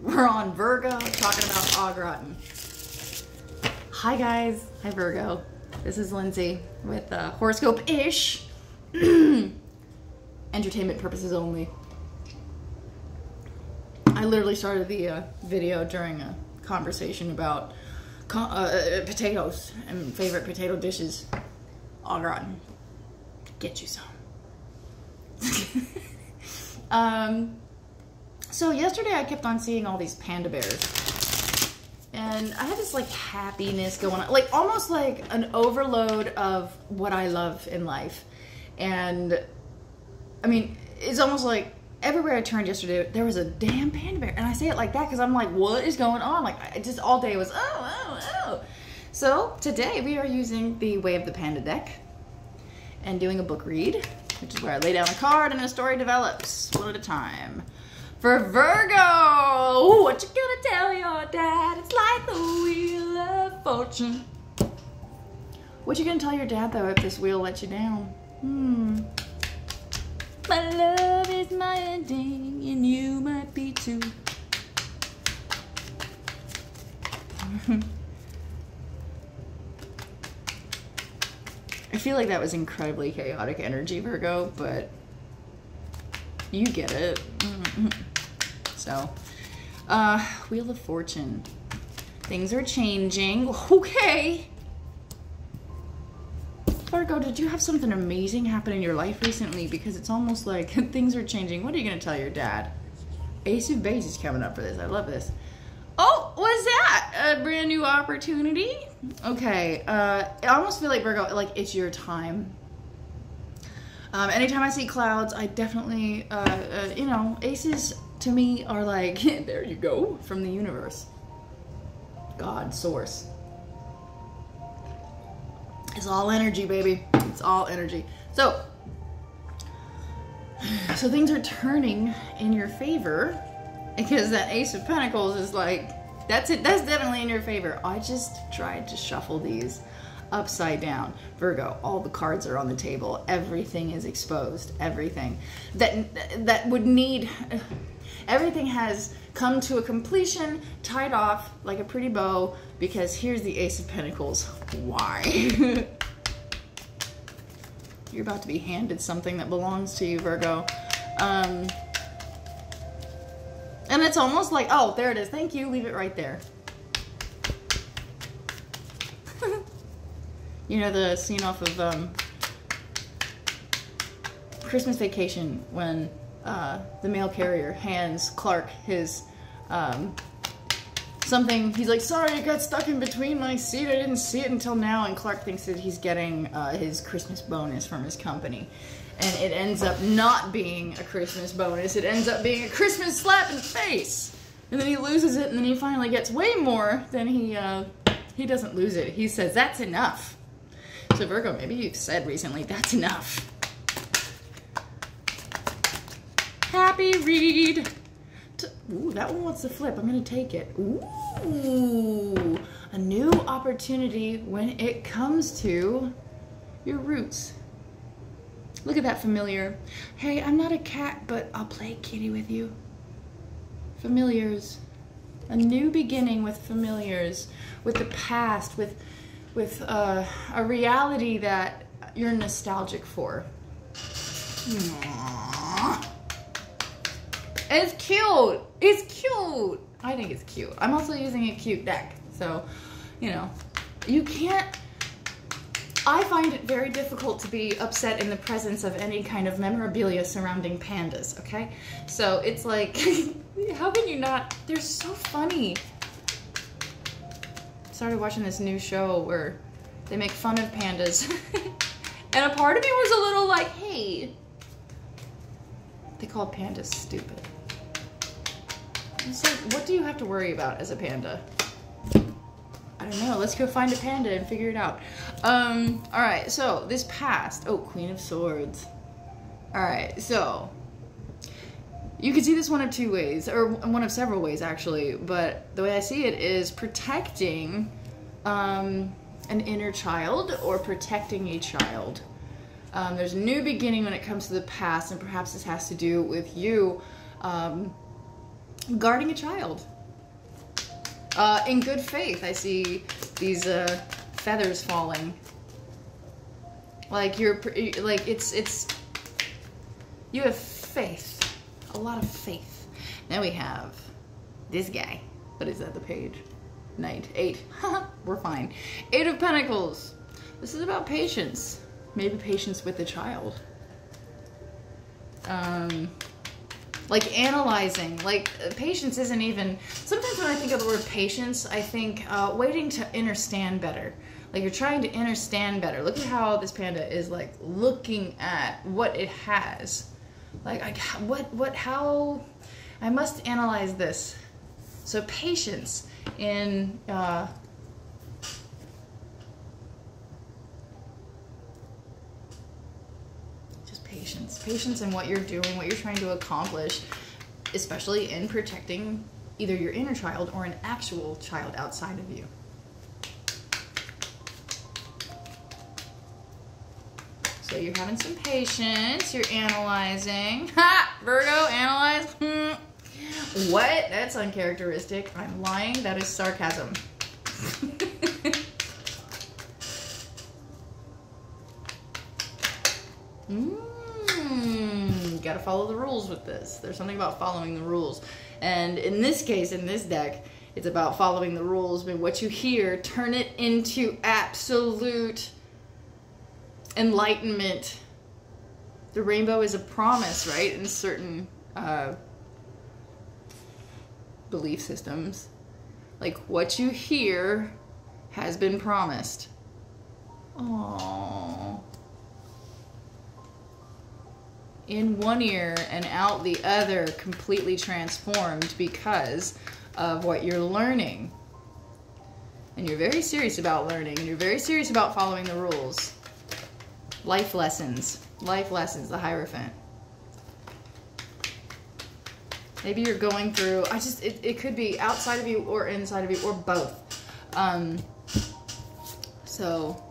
We're on Virgo talking about Au gratin. Hi guys. Hi Virgo. This is Linden with uh, Horoscope Ish. Entertainment purposes only. I literally started the uh, video during a conversation about co- uh, potatoes and favorite potato dishes. Au gratin. Get you some. um, so yesterday I kept on seeing all these panda bears. And I had this like happiness going on, like almost like an overload of what I love in life. And I mean, it's almost like everywhere I turned yesterday, there was a damn panda bear. And I say it like that because I'm like, what is going on? Like, I just all day was, oh, oh, oh. So today we are using the Way of the Panda deck and doing a book read, which is where I lay down a card and a story develops one at a time. For Virgo, what you gonna tell your dad? It's like the wheel of fortune. What you gonna tell your dad though if this wheel lets you down? Hmm. My love is my ending, and you might be too. I feel like that was incredibly chaotic energy, Virgo, but you get it. So, uh, Wheel of Fortune. Things are changing. Okay. Virgo, did you have something amazing happen in your life recently? Because it's almost like things are changing. What are you going to tell your dad? Ace of Base is coming up for this. I love this. Oh, was that a brand new opportunity? Okay, uh, I almost feel like Virgo, like it's your time. Um, anytime I see clouds, I definitely, uh, uh, you know, aces to me are like, there you go, from the universe. God, source. It's all energy, baby. It's all energy. So, so things are turning in your favor because that Ace of Pentacles is like, that's it. That's definitely in your favor. I just tried to shuffle these upside down. Virgo, all the cards are on the table. Everything is exposed. Everything that that would need. Everything has come to a completion, tied off like a pretty bow. Because here's the Ace of Pentacles. Why? You're about to be handed something that belongs to you, Virgo. Um, and it's almost like, oh, there it is. Thank you. Leave it right there. You know the scene off of um, Christmas Vacation when uh, the mail carrier hands Clark his um, something. He's like, sorry, it got stuck in between my seat. I didn't see it until now. And Clark thinks that he's getting uh, his Christmas bonus from his company. And it ends up not being a Christmas bonus. It ends up being a Christmas slap in the face. And then he loses it, and then he finally gets way more than he, uh, he doesn't lose it. He says, that's enough. So Virgo, maybe you've said recently, that's enough. Happy read. Ooh, that one wants to flip. I'm gonna take it. Ooh, a new opportunity when it comes to your roots. Look at that familiar. Hey, I'm not a cat, but I'll play kitty with you. Familiars. A new beginning with familiars, with the past, with with uh, a reality that you're nostalgic for. Aww. It's cute. It's cute. I think it's cute. I'm also using a cute deck. So, you know, you can't. I find it very difficult to be upset in the presence of any kind of memorabilia surrounding pandas, okay? So it's like, how can you not? They're so funny. Started watching this new show where they make fun of pandas. and a part of me was a little like, hey, they call pandas stupid. Like, what do you have to worry about as a panda? I don't know. Let's go find a panda and figure it out. Um, all right. So this past. Oh, Queen of Swords. All right. So you can see this one of two ways, or one of several ways actually. But the way I see it is protecting um, an inner child or protecting a child. Um, there's a new beginning when it comes to the past, and perhaps this has to do with you. Um, guarding a child. Uh, in good faith, I see these uh, feathers falling. Like you're, like it's it's. You have faith, a lot of faith. Now we have this guy. What is that? The page. Knight. Eight. We're fine. Eight of Pentacles. This is about patience. Maybe patience with the child. Um, like analyzing. Like patience isn't even. Sometimes when I think of the word patience, I think uh, waiting to understand better. Like you're trying to understand better. Look at how this panda is like looking at what it has. Like I, what what how I must analyze this. So patience in uh, just patience. Patience in what you're doing, what you're trying to accomplish, especially in protecting either your inner child or an actual child outside of you. You're having some patience, you're analyzing. Ha! Virgo, analyze. Hmm. What? That's uncharacteristic. I'm lying. That is sarcasm. Mmm. Gotta follow the rules with this. There's something about following the rules. And in this case, in this deck, it's about following the rules. But what you hear, turn it into absolute enlightenment. The rainbow is a promise, right? In certain uh, belief systems. Like what you hear has been promised. Aww. In one ear and out the other, completely transformed because of what you're learning. And you're very serious about learning, and you're very serious about following the rules. Life lessons. Life lessons, the Hierophant. Maybe you're going through, I just, it, it could be outside of you or inside of you or both. Um, so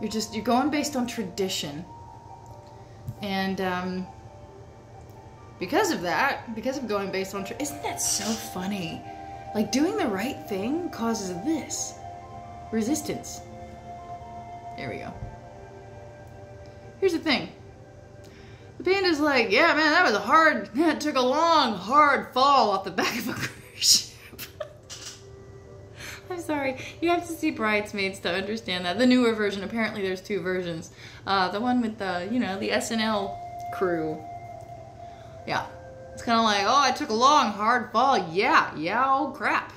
you're just, you're going based on tradition. And um, because of that, because of going based on, isn't that so funny? Like doing the right thing causes this resistance. There we go. Here's the thing the panda's like, yeah, man, that was a hard, that took a long, hard fall off the back of a cruise ship. I'm sorry, you have to see Bridesmaids to understand that. The newer version, apparently there's two versions. Uh, the one with the, you know, the SNL crew. Yeah. It's kind of like, oh, I took a long, hard fall. Yeah, yeah, oh crap.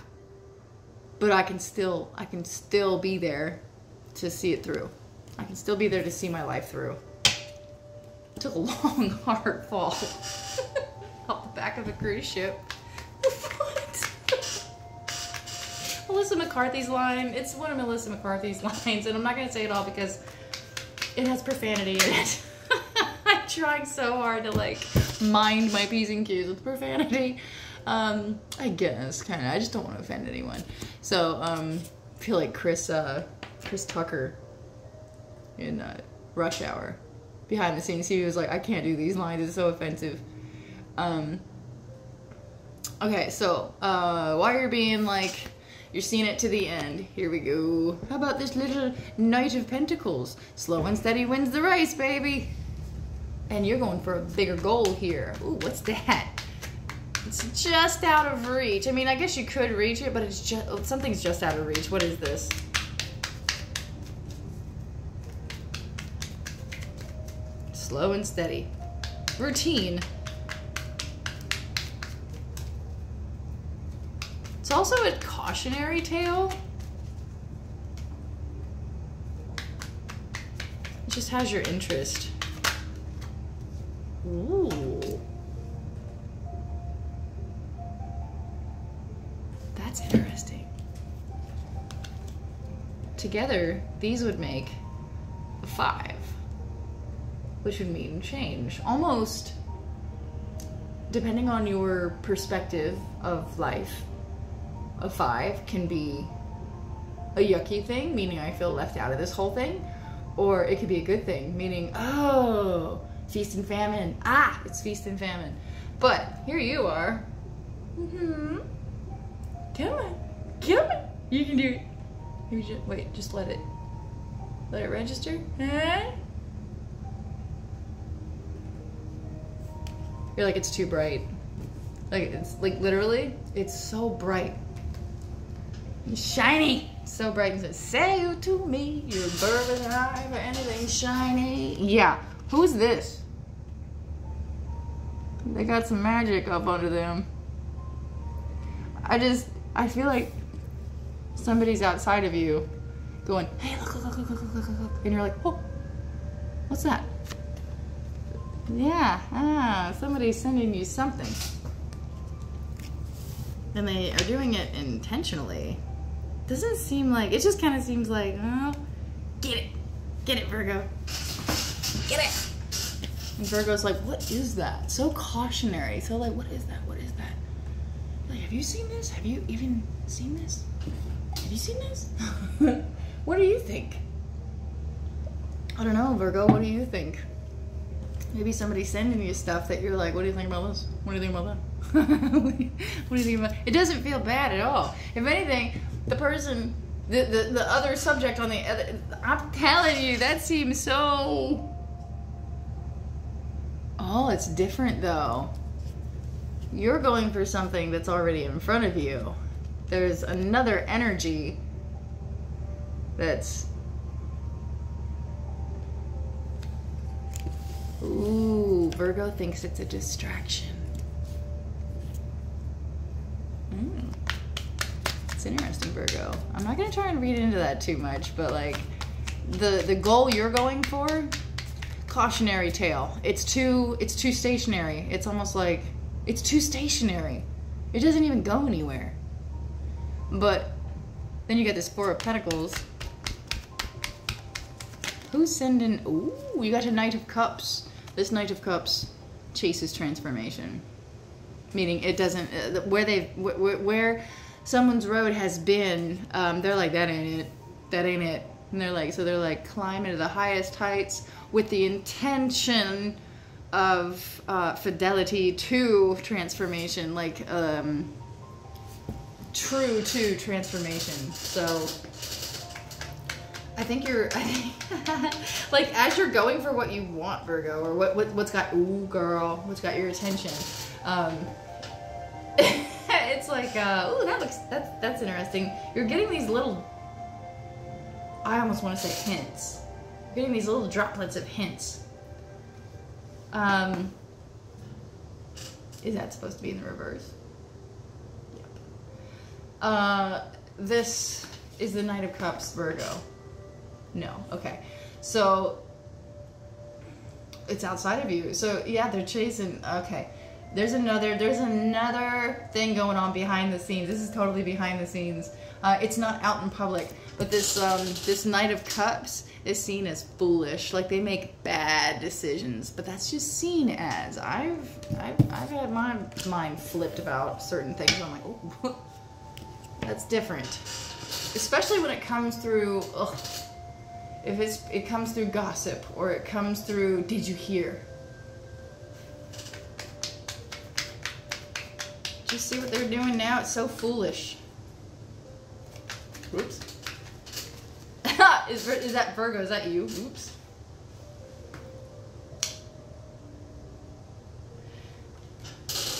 But I can still, I can still be there to see it through. I can still be there to see my life through. Took a long, hard fall off the back of a cruise ship. what? Melissa McCarthy's line. It's one of Melissa McCarthy's lines, and I'm not going to say it all because it has profanity in it. I'm trying so hard to like mind my P's and Q's with profanity. Um, I guess, kind of. I just don't want to offend anyone. So, um, I feel like Chris, uh, Chris Tucker in uh, Rush Hour behind the scenes. He was like, I can't do these lines. It's so offensive. Um, okay, so uh, why you're being like, you're seeing it to the end. Here we go. How about this little Knight of Pentacles? Slow and steady wins the race, baby. And you're going for a bigger goal here. Ooh, what's that? It's just out of reach. I mean, I guess you could reach it, but it's just something's just out of reach. What is this? Slow and steady. Routine. It's also a cautionary tale. It just has your interest. Ooh. That's interesting. Together, these would make a five which would mean change. Almost, depending on your perspective of life, a five can be a yucky thing, meaning I feel left out of this whole thing, or it could be a good thing, meaning, oh, feast and famine. Ah, it's feast and famine. But here you are, Mm-hmm. Come on. Come on. You can do it. Just, wait, just let it. Let it register. Huh? You're like, it's too bright. Like, it's like literally, it's so bright. Shiny. So bright. And says, say you to me, you're bourbon eye for anything shiny. Yeah. Who's this? They got some magic up under them. I just, I feel like somebody's outside of you going, hey, look, look, look, look, look, look, look. And you're like, oh, what's that? Yeah, ah, somebody's sending you something. And they are doing it intentionally. Doesn't seem like, it just kind of seems like, oh, get it. Get it, Virgo. Get it. And Virgo's like, what is that? So cautionary. So like, what is that? What is that? Like, have you seen this? Have you even seen this? Have you seen this? what do you think? I don't know, Virgo. What do you think? Maybe somebody's sending you stuff that you're like, what do you think about this? What do you think about that? what do you think about? It doesn't feel bad at all. If anything, the person, the, the the other subject on the other, I'm telling you, that seems so. Oh, it's different though. You're going for something that's already in front of you. There's another energy that's Ooh, Virgo thinks it's a distraction. Mm. It's interesting, Virgo. I'm not gonna try and read into that too much, but like the the goal you're going for, cautionary tale. It's too it's too stationary. It's almost like it's too stationary. It doesn't even go anywhere. But then you get this Four of Pentacles. Who's sending? Ooh, you got a Knight of Cups. This Knight of Cups chases transformation, meaning it doesn't uh, where they where, where someone's road has been. Um, they're like that ain't it. That ain't it. And they're like so they're like climbing to the highest heights with the intention of uh, fidelity to transformation, like um, true to transformation. So I think you're like as you're going for what you want, Virgo, or what, what what's got ooh girl, what's got your attention. Um, it's like uh, ooh that looks that's that's interesting. You're getting these little. I almost want to say hints. You're getting these little droplets of hints. Um, is that supposed to be in the reverse? Yep. Uh, this is the Knight of Cups, Virgo. No. Okay. So it's outside of you. So yeah, they're chasing. Okay. There's another. There's another thing going on behind the scenes. This is totally behind the scenes. Uh, it's not out in public, but this um, this Knight of Cups is seen as foolish. Like they make bad decisions, but that's just seen as. I've I've, I've had my mind flipped about certain things. I'm like, oh, that's different, especially when it comes through. Ugh, if it's it comes through gossip or it comes through did you hear? Just see what they're doing now it's so foolish. Oops. Is, is that virgo is that you? Oops.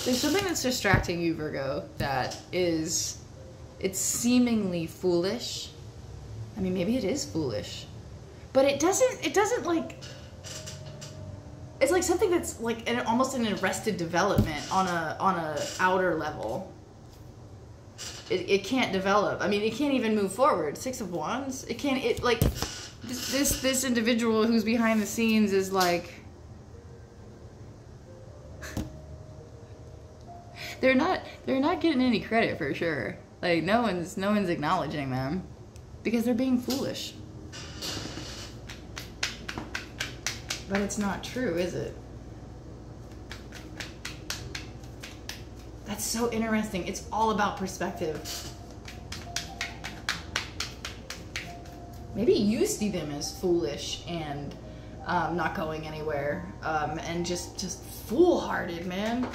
There's something that's distracting you virgo that is it's seemingly foolish. I mean maybe it is foolish but it doesn't it doesn't like it's like something that's like an, almost an arrested development on a on a outer level. It, it can't develop. I mean it can't even move forward. Six of wands? It can't it like this this, this individual who's behind the scenes is like they're not they're not getting any credit for sure. Like no one's no one's acknowledging them because they're being foolish But it's not true, is it? That's so interesting. It's all about perspective. Maybe you see them as foolish and um, not going anywhere, um, and just just foolhardy, man.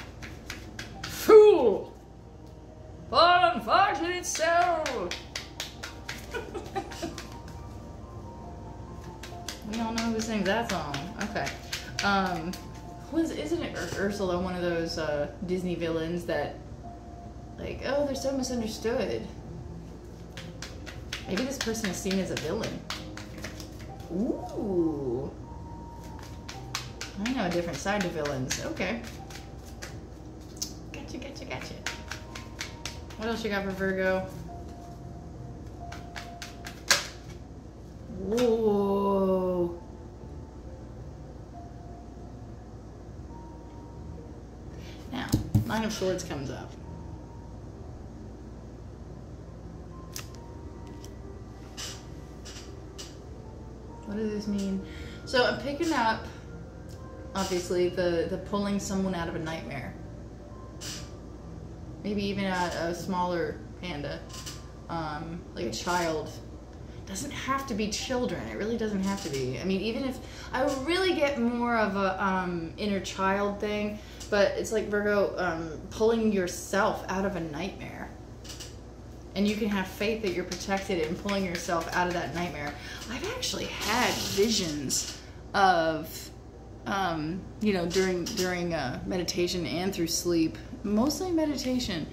Fool. and it's so. we all know who sings that song. Okay. Um, was isn't it Ur- Ursula one of those uh, Disney villains that, like, oh, they're so misunderstood. Maybe this person is seen as a villain. Ooh. I know a different side to villains. Okay. Gotcha, gotcha, gotcha. What else you got for Virgo? Whoa. Now, Nine of Swords comes up. What does this mean? So I'm picking up, obviously, the, the pulling someone out of a nightmare. Maybe even a, a smaller panda, um, like a child. Doesn't have to be children. It really doesn't have to be. I mean, even if I really get more of a um, inner child thing, but it's like Virgo um, pulling yourself out of a nightmare and you can have faith that you're protected and pulling yourself out of that nightmare. I've actually had visions of, um, you know, during during uh, meditation and through sleep, mostly meditation,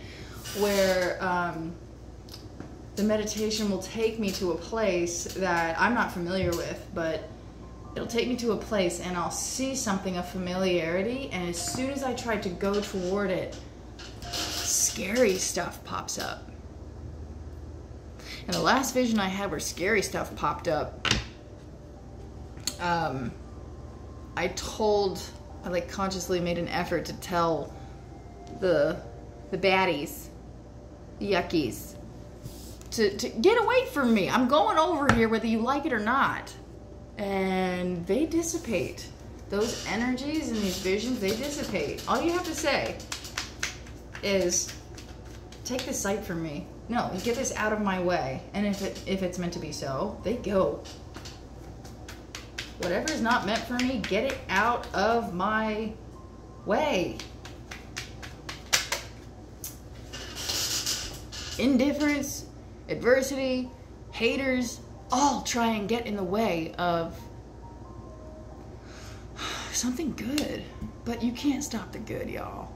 where um, the meditation will take me to a place that I'm not familiar with, but it'll take me to a place and I'll see something of familiarity, and as soon as I try to go toward it, scary stuff pops up. And the last vision I had where scary stuff popped up, um, I told, I like consciously made an effort to tell the the baddies, the yuckies, to, to get away from me. I'm going over here whether you like it or not. And they dissipate. Those energies and these visions, they dissipate. All you have to say is, take this sight from me. No, get this out of my way. And if it if it's meant to be so, they go. Whatever is not meant for me, get it out of my way. Indifference, adversity, haters, all try and get in the way of something good. But you can't stop the good, y'all.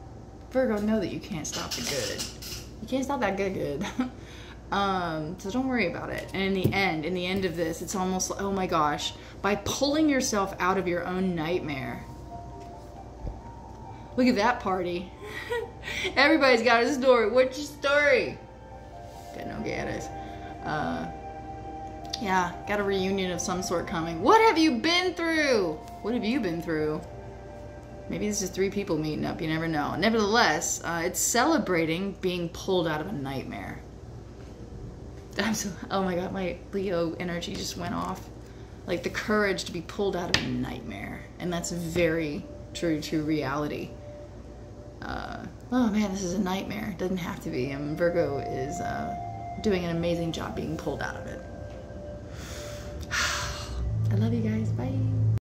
Virgo, know that you can't stop the good. You can't stop that good good. um, so don't worry about it. And in the end, in the end of this, it's almost like, oh my gosh, by pulling yourself out of your own nightmare. Look at that party. Everybody's got a story. What's your story? Got no get. Uh, yeah, got a reunion of some sort coming. What have you been through? What have you been through? Maybe this is three people meeting up, you never know. Nevertheless, uh, it's celebrating being pulled out of a nightmare. So, oh my god, my Leo energy just went off. Like the courage to be pulled out of a nightmare. And that's very true to reality. Uh, oh man, this is a nightmare. Doesn't have to be. And Virgo is uh, doing an amazing job being pulled out of it. I love you guys.